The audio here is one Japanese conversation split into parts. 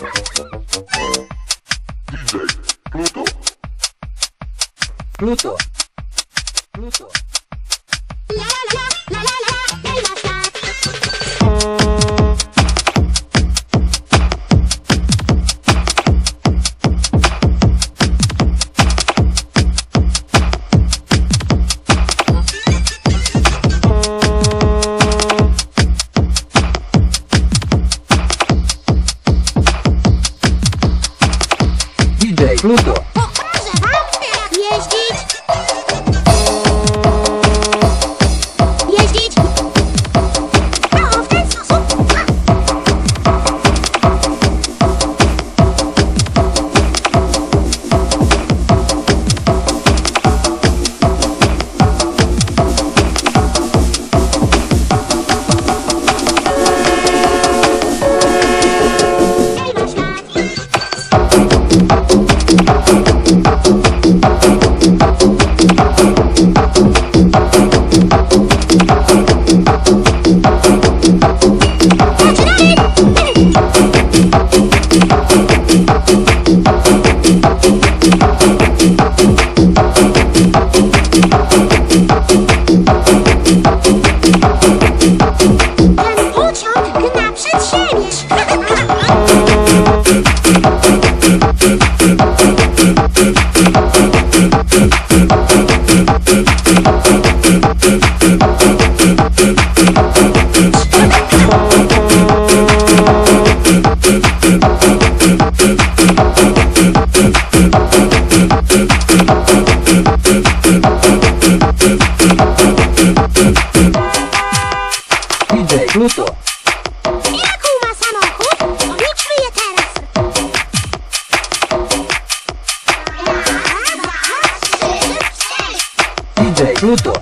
DJ プルートプルートプルート de fruto.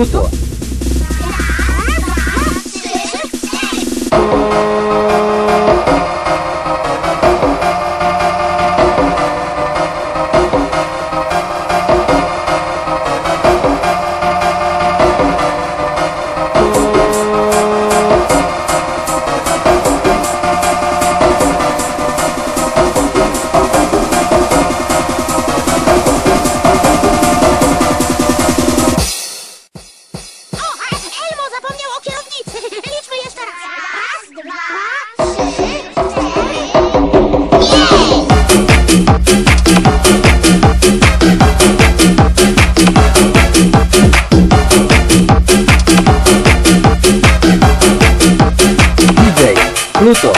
ルートは。ると。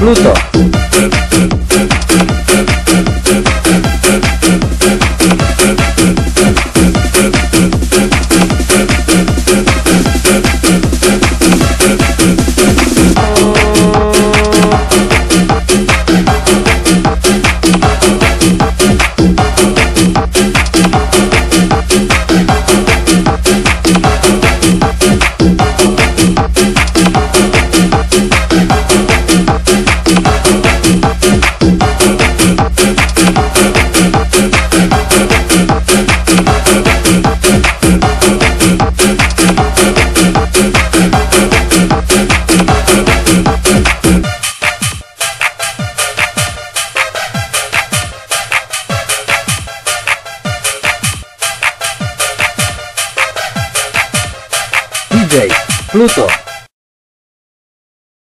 Pluto. Pluto.